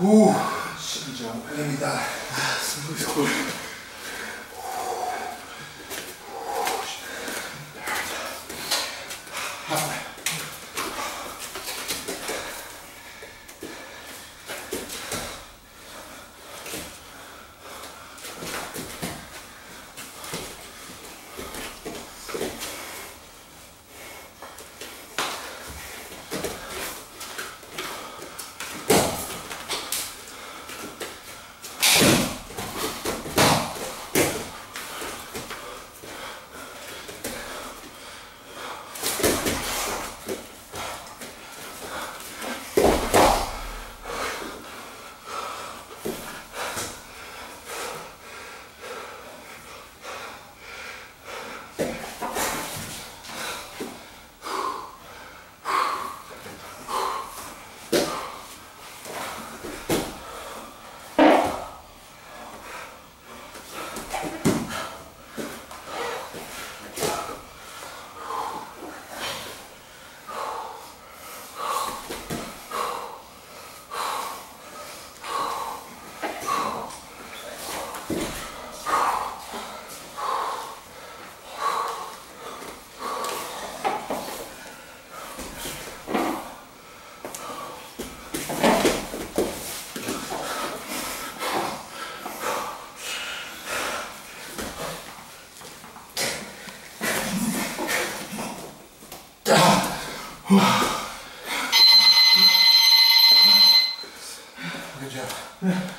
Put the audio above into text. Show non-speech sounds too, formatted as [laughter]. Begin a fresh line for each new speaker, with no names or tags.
오, 심장 풀립니다. [sighs] Good job.